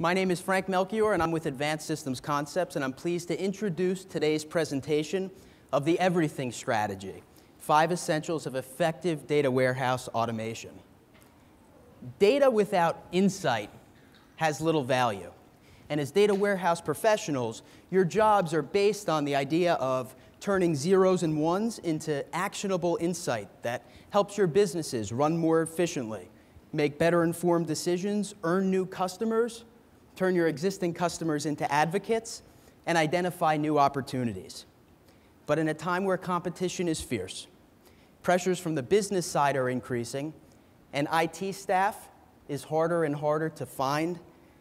My name is Frank Melchior, and I'm with Advanced Systems Concepts, and I'm pleased to introduce today's presentation of the Everything Strategy Five Essentials of Effective Data Warehouse Automation. Data without insight has little value. And as data warehouse professionals, your jobs are based on the idea of turning zeros and ones into actionable insight that helps your businesses run more efficiently, make better informed decisions, earn new customers, turn your existing customers into advocates, and identify new opportunities. But in a time where competition is fierce, pressures from the business side are increasing, and IT staff is harder and harder to find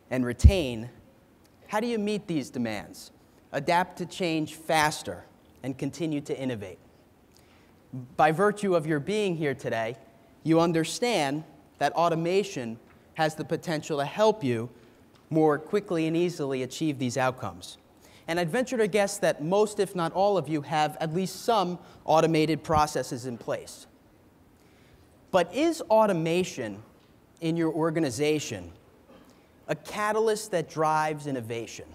and retain, how do you meet these demands, adapt to change faster, and continue to innovate? By virtue of your being here today, you understand that automation has the potential to help you more quickly and easily achieve these outcomes. And I'd venture to guess that most, if not all of you, have at least some automated processes in place. But is automation in your organization a catalyst that drives innovation?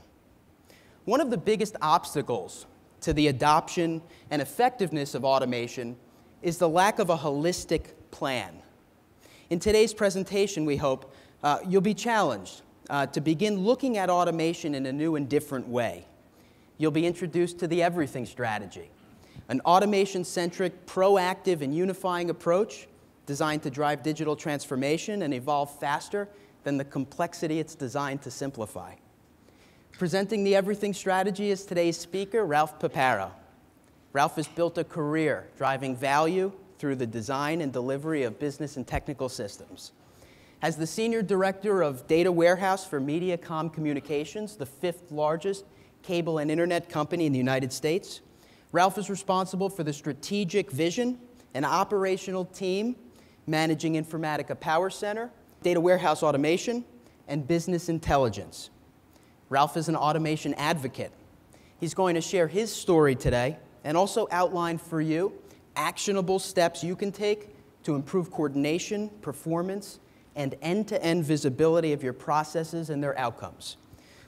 One of the biggest obstacles to the adoption and effectiveness of automation is the lack of a holistic plan. In today's presentation, we hope uh, you'll be challenged uh, to begin looking at automation in a new and different way. You'll be introduced to the everything strategy, an automation centric, proactive, and unifying approach designed to drive digital transformation and evolve faster than the complexity it's designed to simplify. Presenting the everything strategy is today's speaker, Ralph Paparo. Ralph has built a career driving value through the design and delivery of business and technical systems. As the Senior Director of Data Warehouse for Mediacom Communications, the fifth largest cable and internet company in the United States, Ralph is responsible for the strategic vision and operational team managing Informatica Power Center, data warehouse automation, and business intelligence. Ralph is an automation advocate. He's going to share his story today and also outline for you actionable steps you can take to improve coordination, performance, and end-to-end visibility of your processes and their outcomes.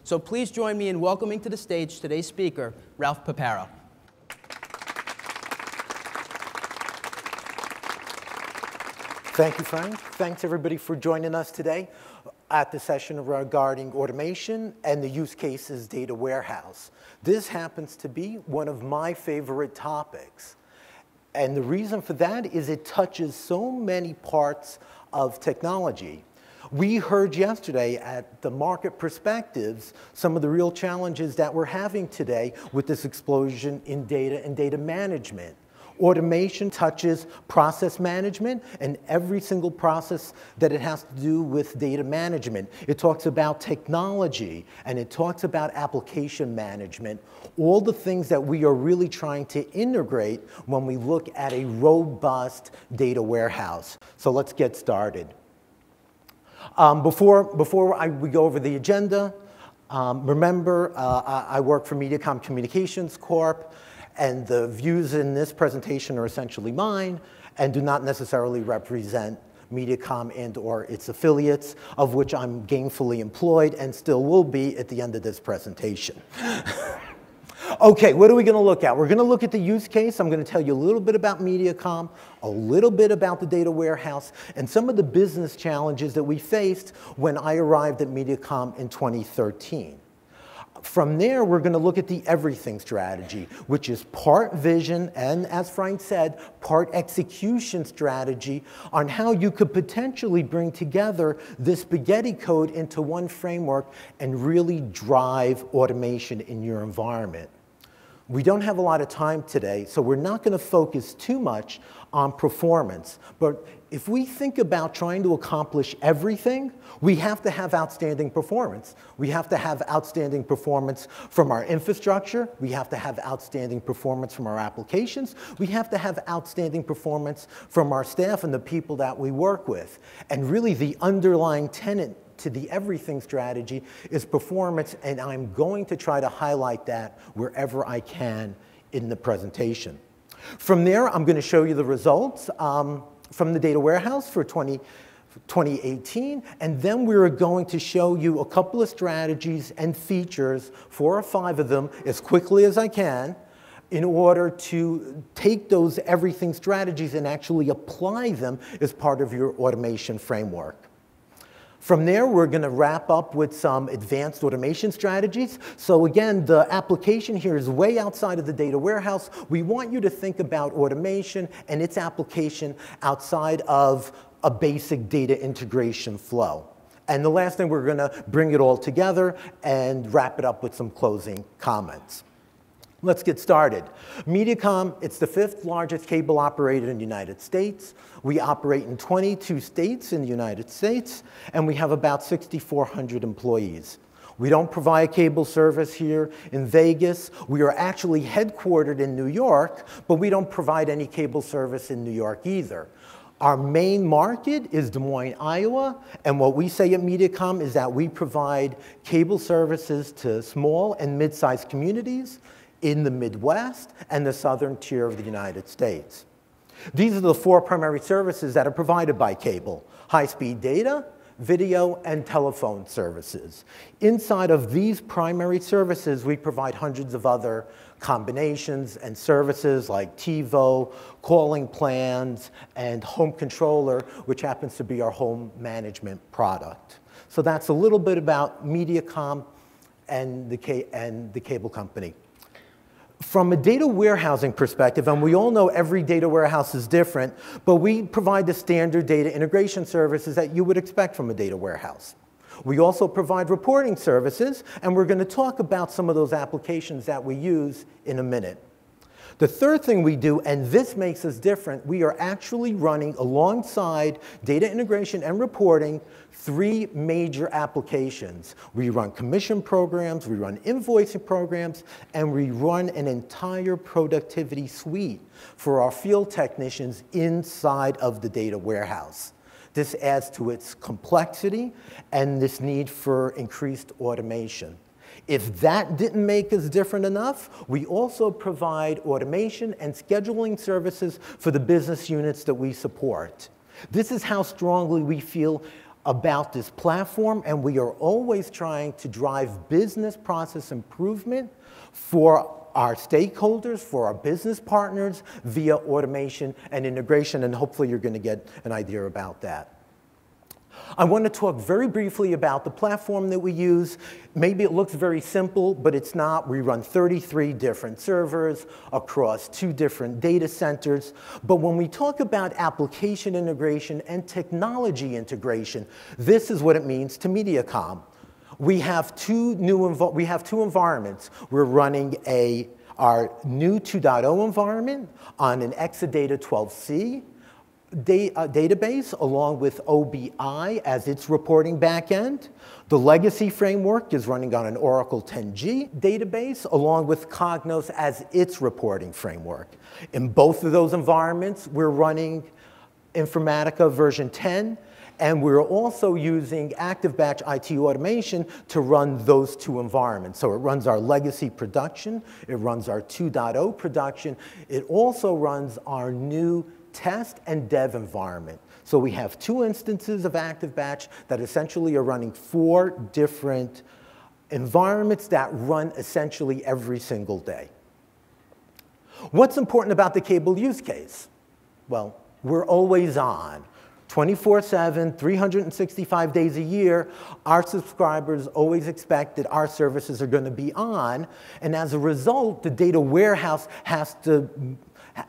So please join me in welcoming to the stage today's speaker, Ralph Paparo. Thank you, Frank. Thanks, everybody, for joining us today at the session regarding automation and the use cases data warehouse. This happens to be one of my favorite topics. And the reason for that is it touches so many parts of technology. We heard yesterday at the market perspectives some of the real challenges that we're having today with this explosion in data and data management. Automation touches process management and every single process that it has to do with data management. It talks about technology and it talks about application management, all the things that we are really trying to integrate when we look at a robust data warehouse. So let's get started. Um, before before I, we go over the agenda, um, remember uh, I, I work for Mediacom Communications Corp and the views in this presentation are essentially mine and do not necessarily represent Mediacom and or its affiliates, of which I'm gainfully employed and still will be at the end of this presentation. okay, what are we gonna look at? We're gonna look at the use case. I'm gonna tell you a little bit about Mediacom, a little bit about the data warehouse, and some of the business challenges that we faced when I arrived at Mediacom in 2013. From there, we're going to look at the everything strategy, which is part vision and, as Frank said, part execution strategy on how you could potentially bring together this spaghetti code into one framework and really drive automation in your environment. We don't have a lot of time today, so we're not going to focus too much on performance. But if we think about trying to accomplish everything, we have to have outstanding performance. We have to have outstanding performance from our infrastructure. We have to have outstanding performance from our applications. We have to have outstanding performance from our staff and the people that we work with. And really the underlying tenet to the everything strategy is performance, and I'm going to try to highlight that wherever I can in the presentation. From there, I'm going to show you the results um, from the data warehouse for 20, 2018, and then we are going to show you a couple of strategies and features, four or five of them, as quickly as I can, in order to take those everything strategies and actually apply them as part of your automation framework. From there, we're going to wrap up with some advanced automation strategies. So again, the application here is way outside of the data warehouse. We want you to think about automation and its application outside of a basic data integration flow. And the last thing, we're going to bring it all together and wrap it up with some closing comments. Let's get started. Mediacom, it's the fifth largest cable operator in the United States. We operate in 22 states in the United States, and we have about 6,400 employees. We don't provide cable service here in Vegas. We are actually headquartered in New York, but we don't provide any cable service in New York either. Our main market is Des Moines, Iowa, and what we say at Mediacom is that we provide cable services to small and mid-sized communities in the Midwest and the southern tier of the United States. These are the four primary services that are provided by cable, high-speed data, video, and telephone services. Inside of these primary services, we provide hundreds of other combinations and services like TiVo, calling plans, and home controller, which happens to be our home management product. So that's a little bit about Mediacom and the, and the cable company. From a data warehousing perspective, and we all know every data warehouse is different, but we provide the standard data integration services that you would expect from a data warehouse. We also provide reporting services, and we're going to talk about some of those applications that we use in a minute. The third thing we do, and this makes us different, we are actually running alongside data integration and reporting three major applications. We run commission programs, we run invoicing programs, and we run an entire productivity suite for our field technicians inside of the data warehouse. This adds to its complexity and this need for increased automation. If that didn't make us different enough, we also provide automation and scheduling services for the business units that we support. This is how strongly we feel about this platform, and we are always trying to drive business process improvement for our stakeholders, for our business partners via automation and integration, and hopefully you're going to get an idea about that. I want to talk very briefly about the platform that we use. Maybe it looks very simple, but it's not. We run 33 different servers across two different data centers. But when we talk about application integration and technology integration, this is what it means to Mediacom. We have two new we have two environments. We're running a our new 2.0 environment on an Exadata 12c da uh, database along with OBI as its reporting backend. The legacy framework is running on an Oracle 10G database along with Cognos as its reporting framework. In both of those environments, we're running Informatica version 10 and we're also using Active Batch IT automation to run those two environments. So it runs our legacy production, it runs our 2.0 production, it also runs our new test and dev environment. So we have two instances of Active Batch that essentially are running four different environments that run essentially every single day. What's important about the cable use case? Well, we're always on. 24 7, 365 days a year, our subscribers always expect that our services are going to be on. And as a result, the data warehouse has to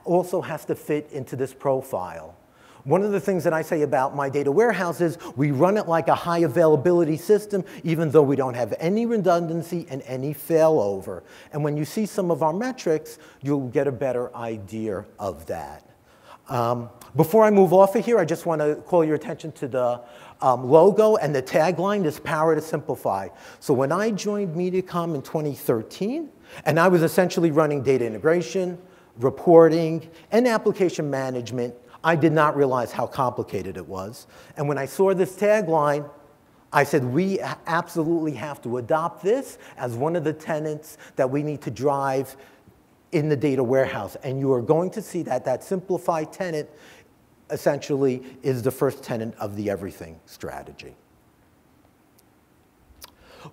also has to fit into this profile. One of the things that I say about my data warehouse is we run it like a high availability system, even though we don't have any redundancy and any failover. And when you see some of our metrics, you'll get a better idea of that. Um, before I move off of here, I just want to call your attention to the um, logo and the tagline is power to simplify. So when I joined Mediacom in 2013, and I was essentially running data integration, reporting, and application management, I did not realize how complicated it was. And when I saw this tagline, I said, we absolutely have to adopt this as one of the tenets that we need to drive in the data warehouse. And you are going to see that that simplified tenet essentially is the first tenant of the everything strategy.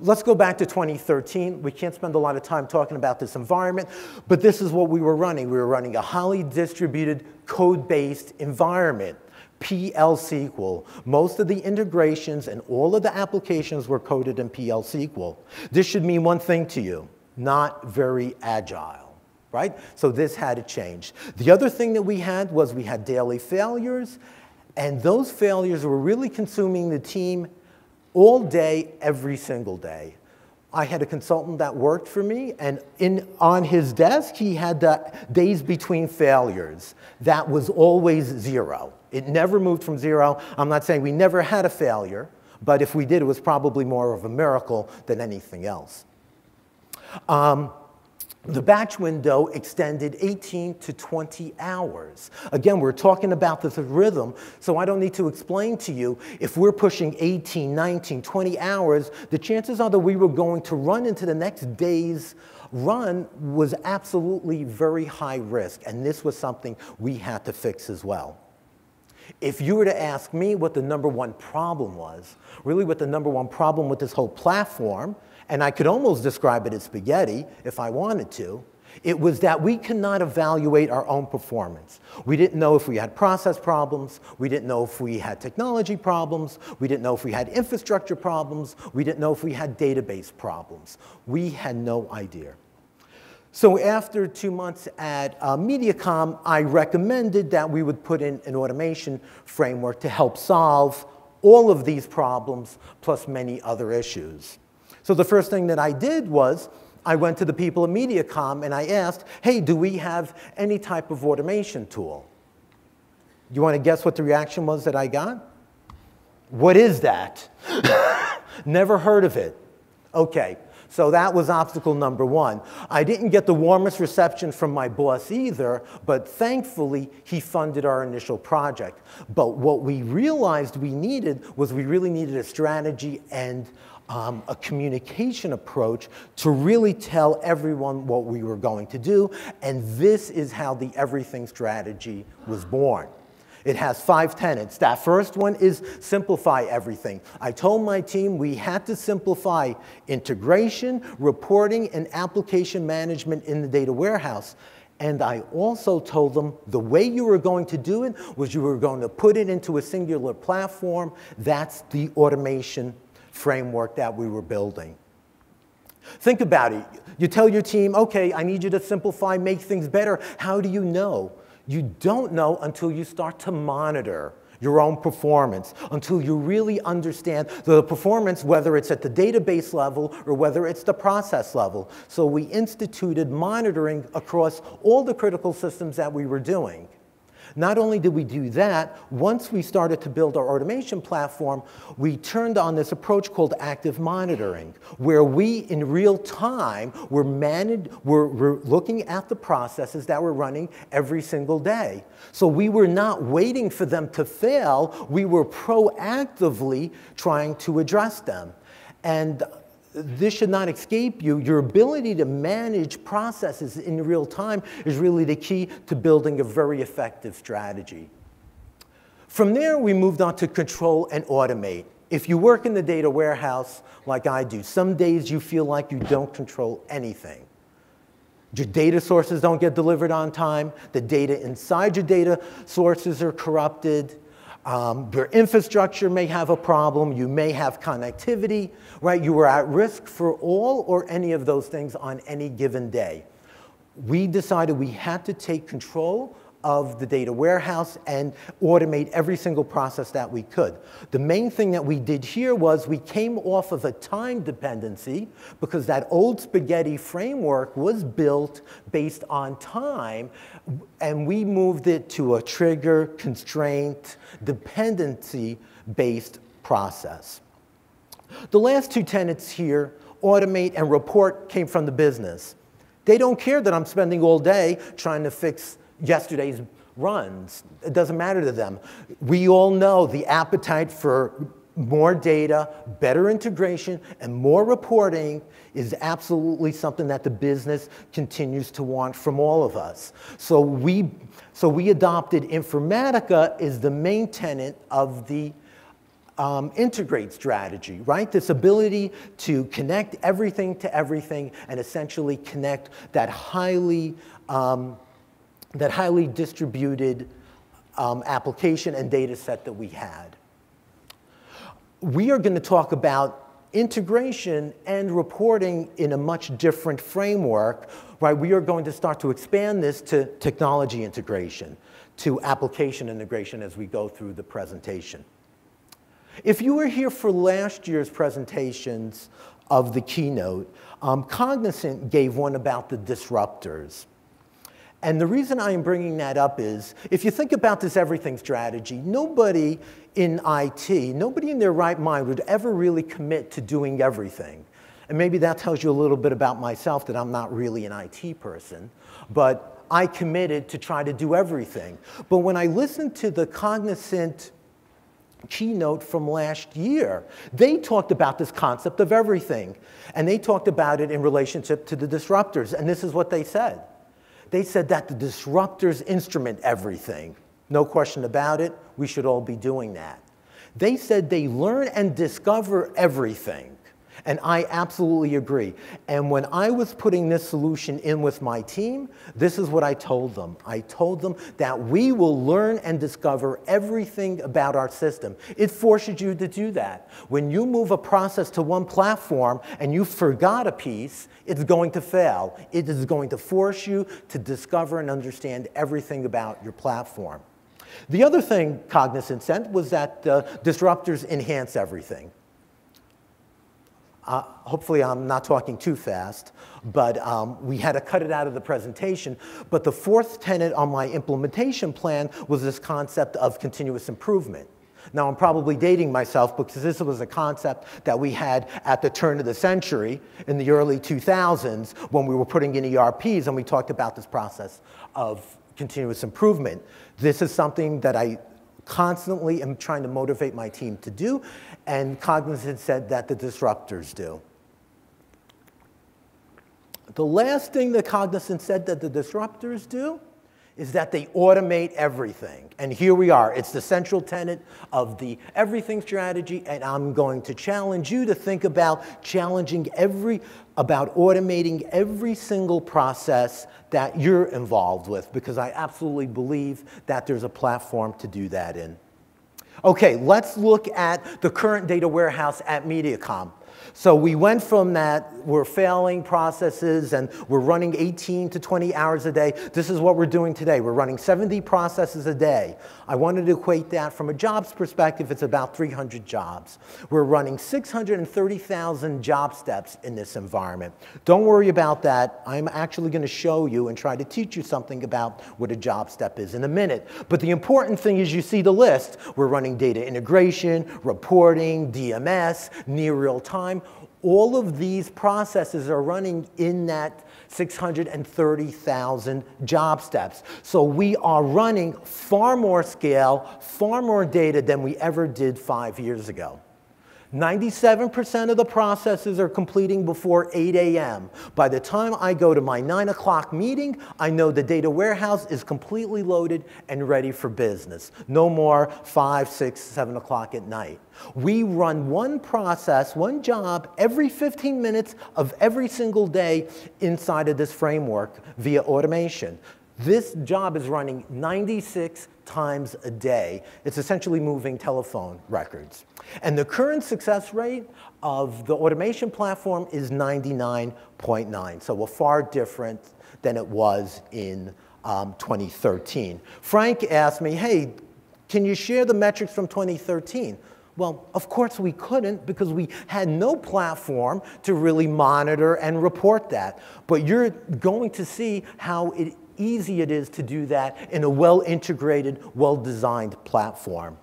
Let's go back to 2013. We can't spend a lot of time talking about this environment, but this is what we were running. We were running a highly distributed code-based environment. PL SQL. Most of the integrations and all of the applications were coded in PL SQL. This should mean one thing to you, not very agile, right? So this had to change. The other thing that we had was we had daily failures, and those failures were really consuming the team all day, every single day. I had a consultant that worked for me, and in, on his desk, he had the days between failures. That was always zero. It never moved from zero. I'm not saying we never had a failure, but if we did, it was probably more of a miracle than anything else. Um, the batch window extended 18 to 20 hours. Again, we're talking about this rhythm, so I don't need to explain to you if we're pushing 18, 19, 20 hours, the chances are that we were going to run into the next day's run was absolutely very high risk, and this was something we had to fix as well. If you were to ask me what the number one problem was, really what the number one problem with this whole platform and I could almost describe it as spaghetti if I wanted to, it was that we could not evaluate our own performance. We didn't know if we had process problems. We didn't know if we had technology problems. We didn't know if we had infrastructure problems. We didn't know if we had database problems. We had no idea. So after two months at uh, Mediacom, I recommended that we would put in an automation framework to help solve all of these problems, plus many other issues. So the first thing that I did was I went to the people at Mediacom and I asked, hey, do we have any type of automation tool? You want to guess what the reaction was that I got? What is that? Never heard of it. Okay, so that was obstacle number one. I didn't get the warmest reception from my boss either, but thankfully he funded our initial project. But what we realized we needed was we really needed a strategy and um, a communication approach to really tell everyone what we were going to do. And this is how the everything strategy was born. It has five tenets. That first one is simplify everything. I told my team we had to simplify integration, reporting, and application management in the data warehouse. And I also told them the way you were going to do it was you were going to put it into a singular platform. That's the automation framework that we were building. Think about it. You tell your team, okay, I need you to simplify, make things better. How do you know? You don't know until you start to monitor your own performance, until you really understand the performance, whether it's at the database level or whether it's the process level. So we instituted monitoring across all the critical systems that we were doing. Not only did we do that, once we started to build our automation platform, we turned on this approach called active monitoring, where we, in real time, were, managed, were, were looking at the processes that were running every single day. So we were not waiting for them to fail, we were proactively trying to address them. And this should not escape you. Your ability to manage processes in real time is really the key to building a very effective strategy. From there, we moved on to control and automate. If you work in the data warehouse like I do, some days you feel like you don't control anything. Your data sources don't get delivered on time. The data inside your data sources are corrupted. Um, your infrastructure may have a problem. You may have connectivity, right? You are at risk for all or any of those things on any given day. We decided we had to take control of the data warehouse and automate every single process that we could. The main thing that we did here was we came off of a time dependency because that old spaghetti framework was built based on time and we moved it to a trigger, constraint, dependency-based process. The last two tenets here, automate and report, came from the business. They don't care that I'm spending all day trying to fix yesterday's runs. It doesn't matter to them. We all know the appetite for more data, better integration, and more reporting is absolutely something that the business continues to want from all of us. So we, so we adopted Informatica as the main tenant of the um, integrate strategy, right? This ability to connect everything to everything and essentially connect that highly, um, that highly distributed um, application and data set that we had. We are going to talk about integration and reporting in a much different framework, right? We are going to start to expand this to technology integration, to application integration as we go through the presentation. If you were here for last year's presentations of the keynote, um, Cognizant gave one about the disruptors. And the reason I am bringing that up is, if you think about this everything strategy, nobody in IT, nobody in their right mind would ever really commit to doing everything. And maybe that tells you a little bit about myself that I'm not really an IT person, but I committed to try to do everything. But when I listened to the Cognizant keynote from last year. They talked about this concept of everything, and they talked about it in relationship to the disruptors, and this is what they said. They said that the disruptors instrument everything. No question about it, we should all be doing that. They said they learn and discover everything. And I absolutely agree. And when I was putting this solution in with my team, this is what I told them. I told them that we will learn and discover everything about our system. It forces you to do that. When you move a process to one platform and you forgot a piece, it's going to fail. It is going to force you to discover and understand everything about your platform. The other thing Cognizant said was that uh, disruptors enhance everything. Uh, hopefully I'm not talking too fast, but um, we had to cut it out of the presentation. But the fourth tenet on my implementation plan was this concept of continuous improvement. Now, I'm probably dating myself because this was a concept that we had at the turn of the century in the early 2000s when we were putting in ERPs and we talked about this process of continuous improvement. This is something that I constantly am trying to motivate my team to do, and Cognizant said that the disruptors do. The last thing that Cognizant said that the disruptors do is that they automate everything. And here we are. It's the central tenet of the everything strategy, and I'm going to challenge you to think about challenging every, about automating every single process that you're involved with, because I absolutely believe that there's a platform to do that in. Okay, let's look at the current data warehouse at Mediacom. So we went from that, we're failing processes and we're running 18 to 20 hours a day. This is what we're doing today. We're running 70 processes a day. I wanted to equate that from a jobs perspective, it's about 300 jobs. We're running 630,000 job steps in this environment. Don't worry about that. I'm actually going to show you and try to teach you something about what a job step is in a minute. But the important thing is you see the list. We're running data integration, reporting, DMS, near real time all of these processes are running in that 630,000 job steps. So we are running far more scale, far more data than we ever did five years ago. 97% of the processes are completing before 8 a.m. By the time I go to my 9 o'clock meeting, I know the data warehouse is completely loaded and ready for business. No more 5, 6, 7 o'clock at night. We run one process, one job, every 15 minutes of every single day inside of this framework via automation. This job is running 96 times a day. It's essentially moving telephone records. And the current success rate of the automation platform is 99.9, so we're far different than it was in um, 2013. Frank asked me, hey, can you share the metrics from 2013? Well, of course we couldn't because we had no platform to really monitor and report that. But you're going to see how it easy it is to do that in a well-integrated, well-designed platform.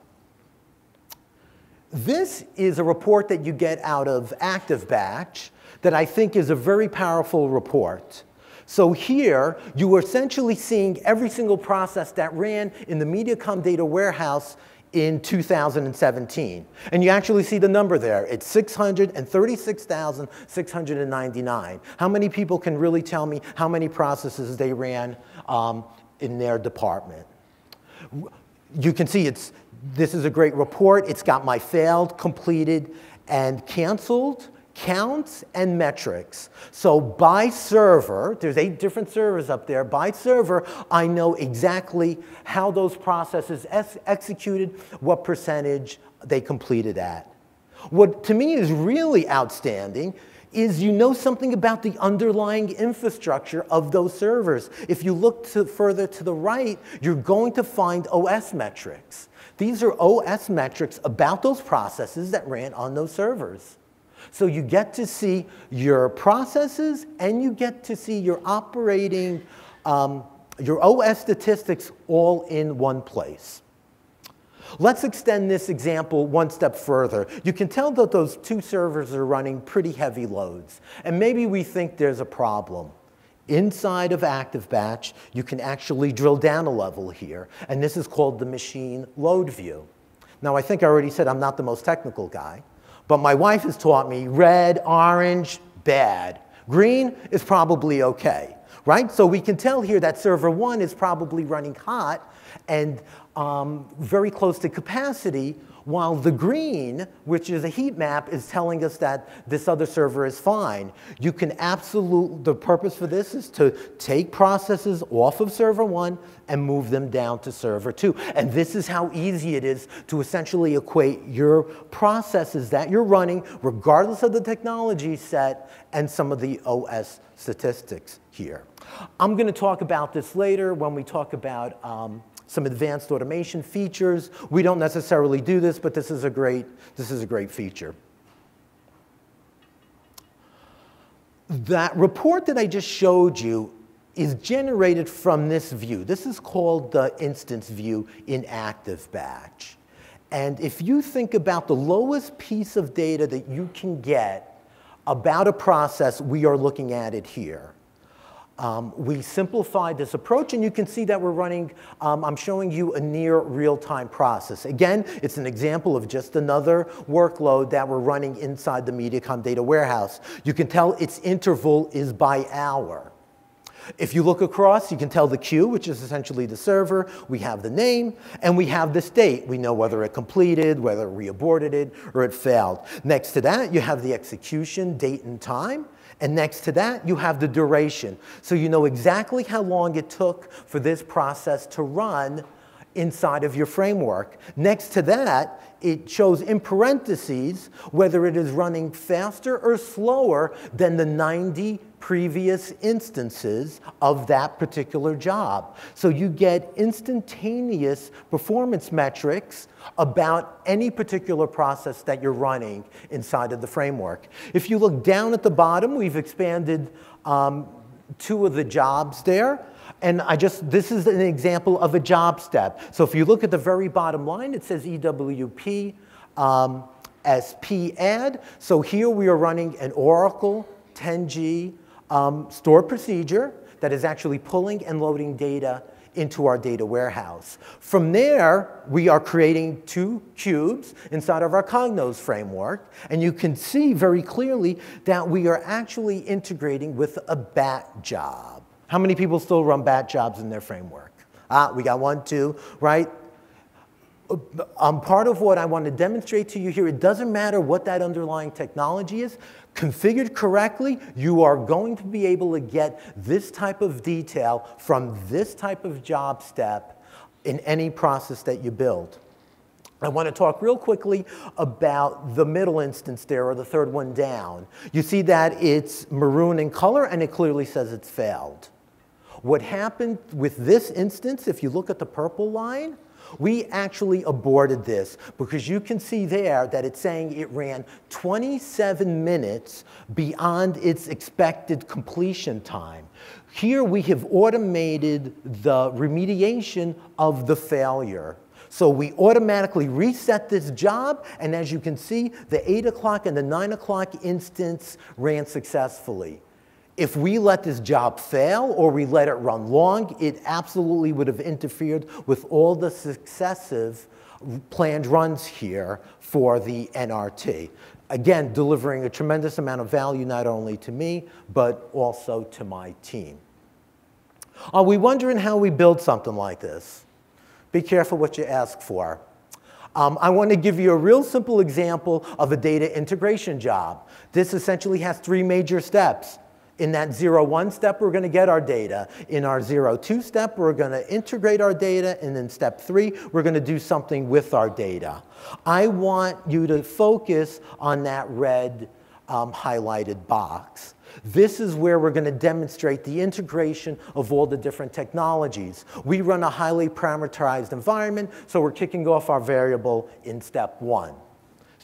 This is a report that you get out of ActiveBatch that I think is a very powerful report. So here, you are essentially seeing every single process that ran in the MediaCom data warehouse in 2017. And you actually see the number there. It's 636,699. How many people can really tell me how many processes they ran um, in their department? You can see it's, this is a great report. It's got my failed, completed, and canceled counts and metrics. So by server, there's eight different servers up there. By server, I know exactly how those processes ex executed, what percentage they completed at. What to me is really outstanding is you know something about the underlying infrastructure of those servers. If you look to further to the right, you're going to find OS metrics. These are OS metrics about those processes that ran on those servers. So you get to see your processes and you get to see your operating, um, your OS statistics all in one place. Let's extend this example one step further. You can tell that those two servers are running pretty heavy loads. And maybe we think there's a problem. Inside of Active Batch, you can actually drill down a level here. And this is called the machine load view. Now, I think I already said I'm not the most technical guy. But my wife has taught me red, orange, bad. Green is probably okay, right? So we can tell here that server one is probably running hot and um, very close to capacity, while the green, which is a heat map, is telling us that this other server is fine. You can absolutely, the purpose for this is to take processes off of server one and move them down to server two. And this is how easy it is to essentially equate your processes that you're running, regardless of the technology set, and some of the OS statistics here. I'm going to talk about this later when we talk about um, some advanced automation features. We don't necessarily do this, but this is a great, this is a great feature. That report that I just showed you is generated from this view. This is called the instance view in active batch. And if you think about the lowest piece of data that you can get about a process, we are looking at it here. Um, we simplified this approach, and you can see that we're running, um, I'm showing you a near real-time process. Again, it's an example of just another workload that we're running inside the Mediacom data warehouse. You can tell its interval is by hour. If you look across, you can tell the queue, which is essentially the server. We have the name, and we have the state. We know whether it completed, whether we aborted it, or it failed. Next to that, you have the execution, date and time. And next to that, you have the duration. So you know exactly how long it took for this process to run inside of your framework. Next to that, it shows in parentheses whether it is running faster or slower than the 90 previous instances of that particular job. So you get instantaneous performance metrics about any particular process that you're running inside of the framework. If you look down at the bottom, we've expanded um, two of the jobs there. And I just, this is an example of a job step. So if you look at the very bottom line, it says EWP um, SP add. So here we are running an Oracle 10G um, store procedure that is actually pulling and loading data into our data warehouse. From there, we are creating two cubes inside of our Cognos framework, and you can see very clearly that we are actually integrating with a bat job. How many people still run bat jobs in their framework? Ah, we got one, two, right? Um, part of what I want to demonstrate to you here, it doesn't matter what that underlying technology is, configured correctly, you are going to be able to get this type of detail from this type of job step in any process that you build. I want to talk real quickly about the middle instance there, or the third one down. You see that it's maroon in color, and it clearly says it's failed. What happened with this instance, if you look at the purple line, we actually aborted this because you can see there that it's saying it ran 27 minutes beyond its expected completion time. Here we have automated the remediation of the failure. So we automatically reset this job, and as you can see, the 8 o'clock and the 9 o'clock instance ran successfully. If we let this job fail or we let it run long, it absolutely would have interfered with all the successive planned runs here for the NRT. Again, delivering a tremendous amount of value not only to me, but also to my team. Are we wondering how we build something like this? Be careful what you ask for. Um, I want to give you a real simple example of a data integration job. This essentially has three major steps. In that 0-1 step, we're going to get our data. In our 0-2 step, we're going to integrate our data. And in step 3, we're going to do something with our data. I want you to focus on that red um, highlighted box. This is where we're going to demonstrate the integration of all the different technologies. We run a highly parameterized environment, so we're kicking off our variable in step one.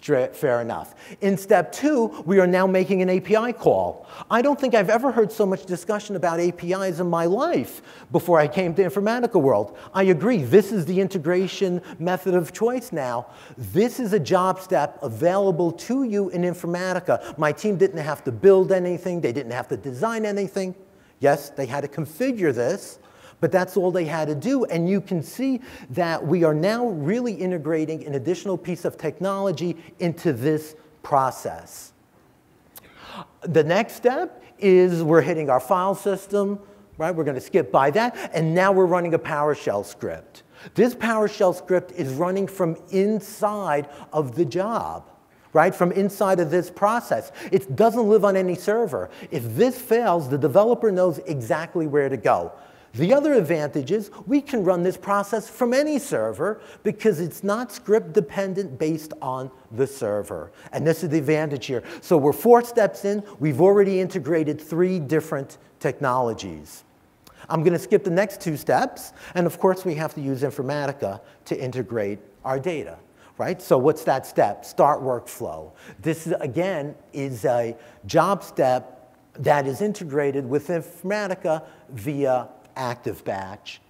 Fair enough. In step two, we are now making an API call. I don't think I've ever heard so much discussion about APIs in my life before I came to Informatica World. I agree, this is the integration method of choice now. This is a job step available to you in Informatica. My team didn't have to build anything, they didn't have to design anything. Yes, they had to configure this, but that's all they had to do. And you can see that we are now really integrating an additional piece of technology into this process. The next step is we're hitting our file system, right? We're going to skip by that. And now we're running a PowerShell script. This PowerShell script is running from inside of the job right, from inside of this process. It doesn't live on any server. If this fails, the developer knows exactly where to go. The other advantage is we can run this process from any server because it's not script dependent based on the server. And this is the advantage here. So we're four steps in. We've already integrated three different technologies. I'm going to skip the next two steps. And of course, we have to use Informatica to integrate our data. Right? So what's that step? Start workflow. This, again, is a job step that is integrated with Informatica via active batch.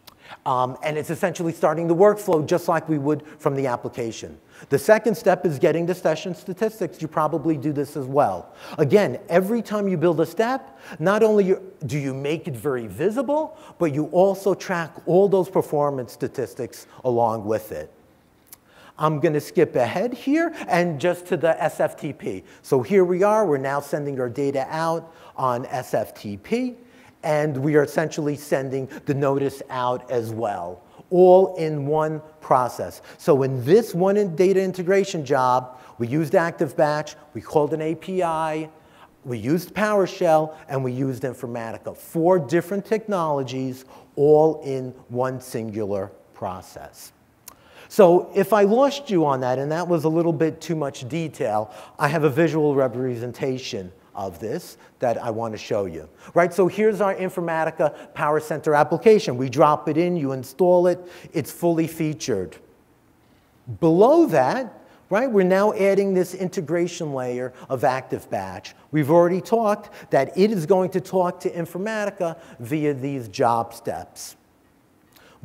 Um, and it's essentially starting the workflow just like we would from the application. The second step is getting the session statistics. You probably do this as well. Again, every time you build a step, not only do you make it very visible, but you also track all those performance statistics along with it. I'm going to skip ahead here and just to the SFTP. So here we are. We're now sending our data out on SFTP and we are essentially sending the notice out as well, all in one process. So in this one data integration job, we used Active Batch, we called an API, we used PowerShell, and we used Informatica. Four different technologies, all in one singular process. So if I lost you on that, and that was a little bit too much detail, I have a visual representation of this that I want to show you. Right, so here's our Informatica Power Center application. We drop it in, you install it, it's fully featured. Below that, right, we're now adding this integration layer of Active Batch. We've already talked that it is going to talk to Informatica via these job steps.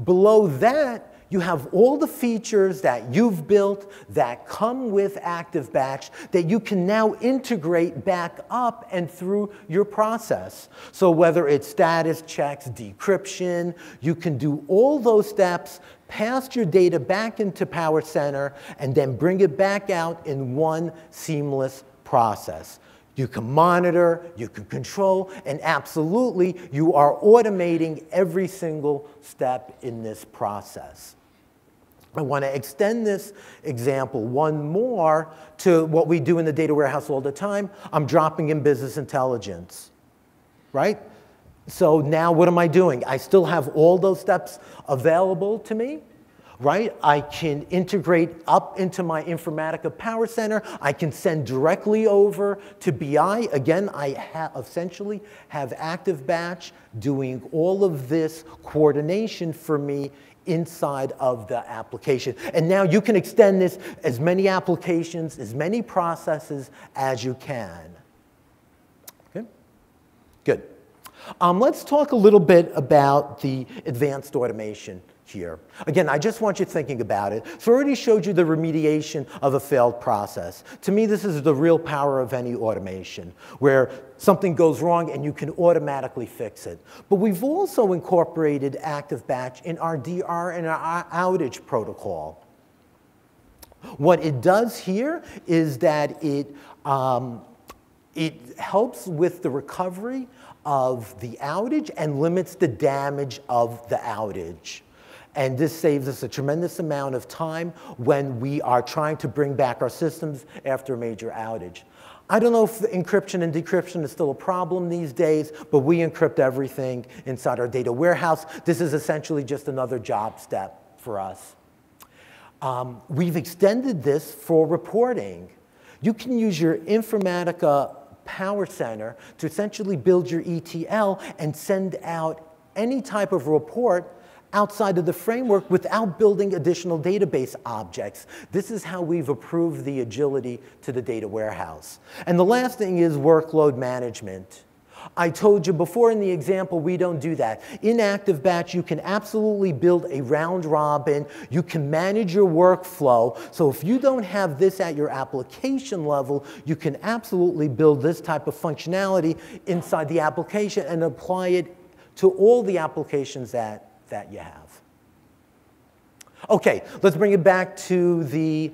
Below that, you have all the features that you've built that come with Active Batch that you can now integrate back up and through your process. So whether it's status checks, decryption, you can do all those steps, pass your data back into Power Center, and then bring it back out in one seamless process. You can monitor, you can control, and absolutely, you are automating every single step in this process. I want to extend this example one more to what we do in the data warehouse all the time. I'm dropping in business intelligence, right? So now what am I doing? I still have all those steps available to me, right? I can integrate up into my Informatica Power Center. I can send directly over to BI. Again, I ha essentially have Active Batch doing all of this coordination for me inside of the application. And now you can extend this as many applications, as many processes as you can. Okay? Good. Um, let's talk a little bit about the advanced automation here. Again, I just want you thinking about it. So I already showed you the remediation of a failed process. To me, this is the real power of any automation, where something goes wrong and you can automatically fix it. But we've also incorporated active batch in our DR and our outage protocol. What it does here is that it, um, it helps with the recovery of the outage and limits the damage of the outage. And this saves us a tremendous amount of time when we are trying to bring back our systems after a major outage. I don't know if encryption and decryption is still a problem these days, but we encrypt everything inside our data warehouse. This is essentially just another job step for us. Um, we've extended this for reporting. You can use your Informatica Power Center to essentially build your ETL and send out any type of report outside of the framework without building additional database objects. This is how we've approved the agility to the data warehouse. And the last thing is workload management. I told you before in the example, we don't do that. In ActiveBatch, you can absolutely build a round robin. You can manage your workflow. So if you don't have this at your application level, you can absolutely build this type of functionality inside the application and apply it to all the applications that that you have. Okay, let's bring it back to the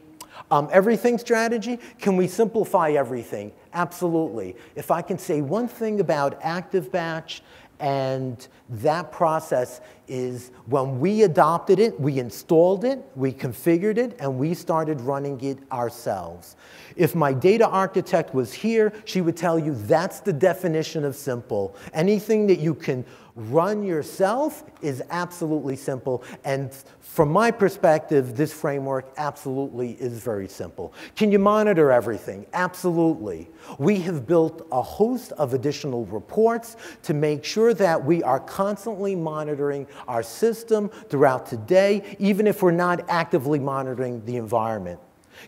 um, everything strategy. Can we simplify everything? Absolutely. If I can say one thing about ActiveBatch and that process is when we adopted it, we installed it, we configured it, and we started running it ourselves. If my data architect was here, she would tell you that's the definition of simple. Anything that you can run yourself is absolutely simple. And from my perspective, this framework absolutely is very simple. Can you monitor everything? Absolutely. We have built a host of additional reports to make sure that we are constantly monitoring our system throughout today, even if we're not actively monitoring the environment.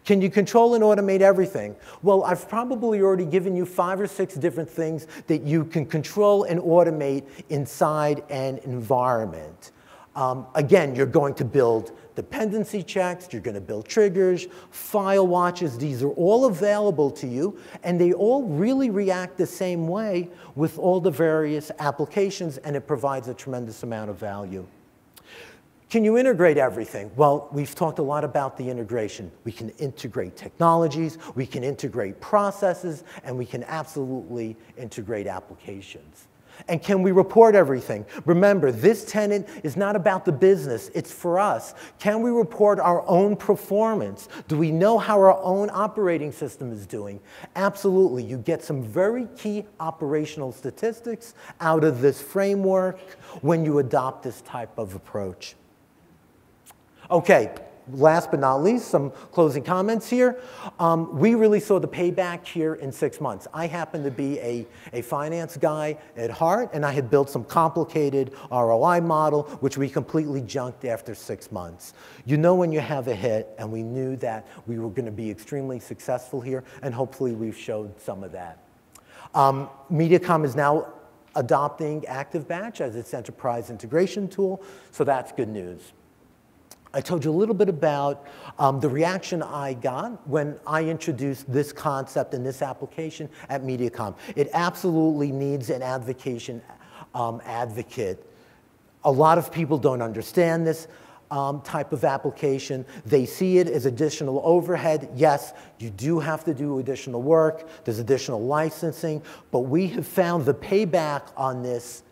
Can you control and automate everything? Well, I've probably already given you five or six different things that you can control and automate inside an environment. Um, again, you're going to build dependency checks, you're going to build triggers, file watches. These are all available to you, and they all really react the same way with all the various applications, and it provides a tremendous amount of value. Can you integrate everything? Well, we've talked a lot about the integration. We can integrate technologies, we can integrate processes, and we can absolutely integrate applications. And can we report everything? Remember, this tenant is not about the business, it's for us. Can we report our own performance? Do we know how our own operating system is doing? Absolutely. You get some very key operational statistics out of this framework when you adopt this type of approach. Okay, last but not least, some closing comments here. Um, we really saw the payback here in six months. I happen to be a, a finance guy at heart, and I had built some complicated ROI model, which we completely junked after six months. You know when you have a hit, and we knew that we were going to be extremely successful here, and hopefully we've showed some of that. Um, Mediacom is now adopting ActiveBatch as its enterprise integration tool, so that's good news. I told you a little bit about um, the reaction I got when I introduced this concept and this application at Mediacom. It absolutely needs an advocation um, advocate. A lot of people don't understand this um, type of application. They see it as additional overhead. Yes, you do have to do additional work. There's additional licensing. But we have found the payback on this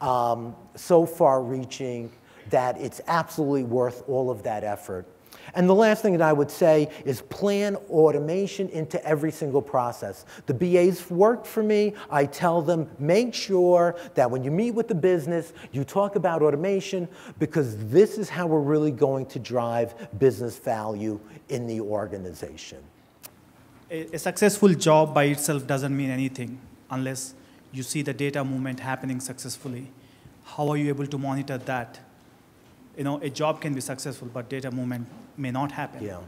um, so far reaching that it's absolutely worth all of that effort. And the last thing that I would say is plan automation into every single process. The BAs work for me. I tell them, make sure that when you meet with the business, you talk about automation because this is how we're really going to drive business value in the organization. A, successful job by itself doesn't mean anything unless you see the data movement happening successfully. How are you able to monitor that? You know, a job can be successful, but data movement may not happen? Yeah.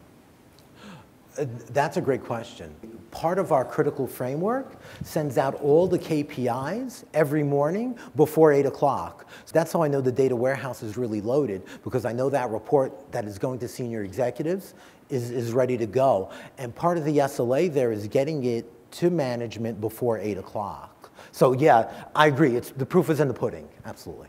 Uh, that's a great question. Part of our critical framework sends out all the KPIs every morning before 8 o'clock. So that's how I know the data warehouse is really loaded, because I know that report that is going to senior executives is, is ready to go. And part of the SLA there is getting it to management before 8 o'clock. So yeah, I agree. It's, the proof is in the pudding, absolutely.